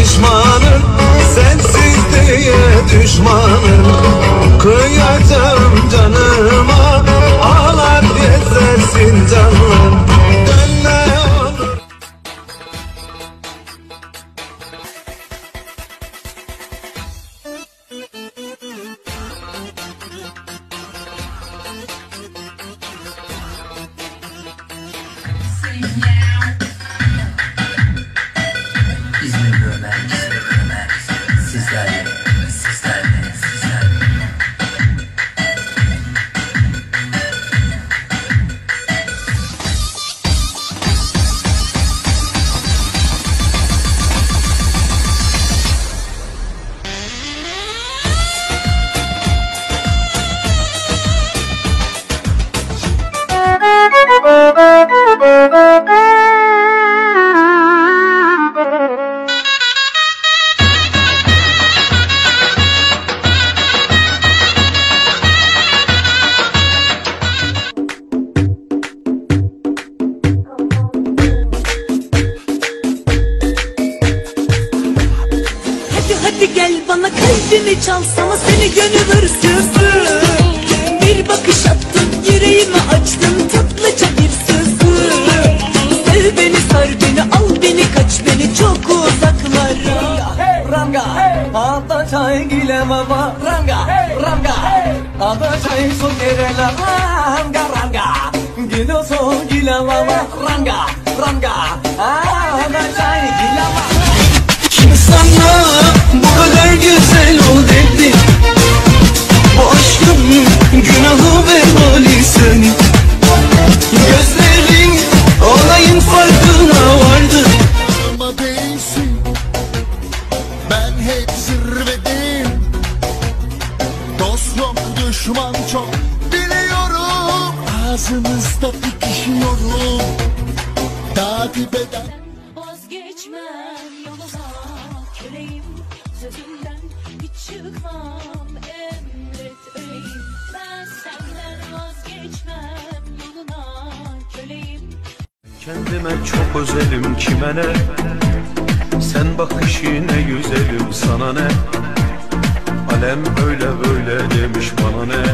pişmanım Sensiz diye düşmanım. Kıyacağım canıma He's never a man. Gel bana kalbimi çalsana seni gönül hırsızı Bir bakış attın yüreğimi açtın tatlıca bir sözü Sev beni sar beni al beni kaç beni çok uzaklara. Ranga, ada çay gile mama Ranga, ranga, ada çay su kerela Ranga, ranga, gilo su gile mama Ranga, ranga, ada çay gile mama Kim sana vebali senin Gözlerin olayın farkına vardı. Ama değilsin. Ben hep zirvedeyim Dost yok düşman çok. Biliyorum. Ağzımızda dikişiyorum Takip eden Kendime çok özelim kime ne? Sen bak işine güzelim sana ne? Alem öyle böyle demiş bana ne?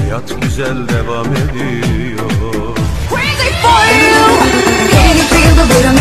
Hayat güzel devam ediyor. Crazy for you. Can you feel the rhythm